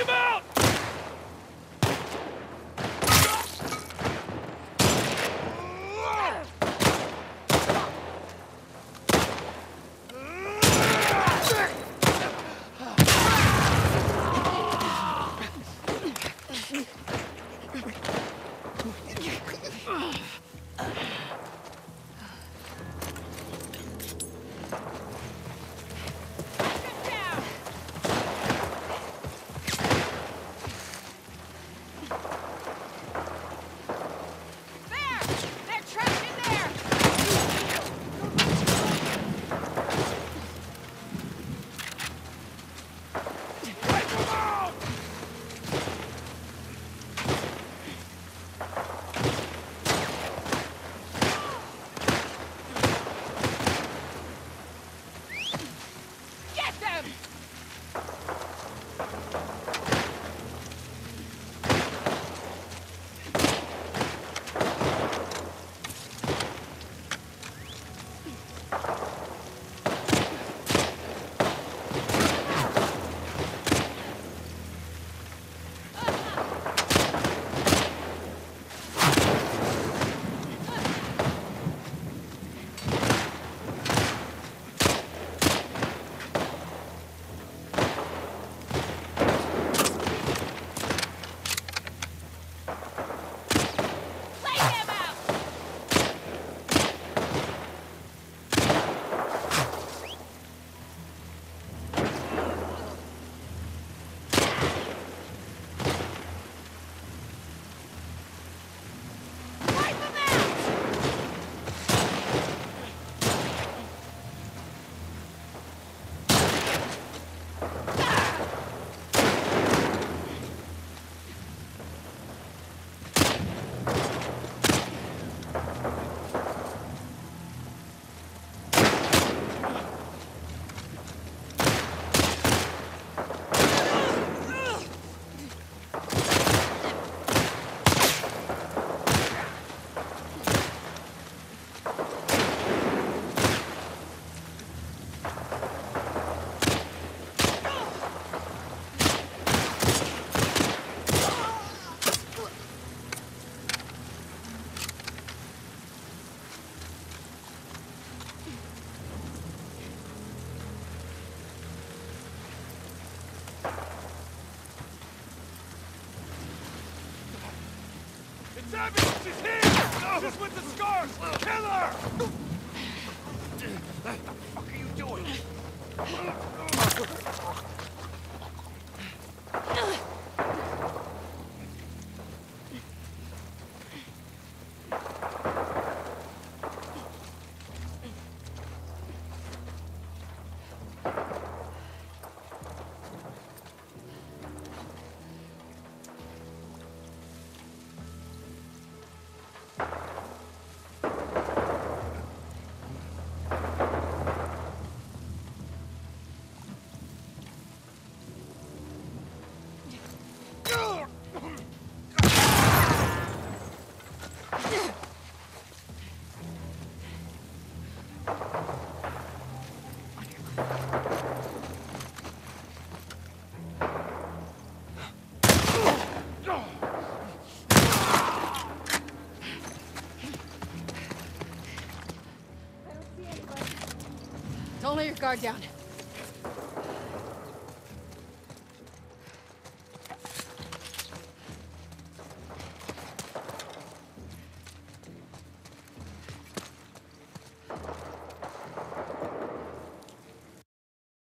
Come on! Savage! She's here! She's with the scars! Kill her! What the fuck are you doing? Don't your guard down.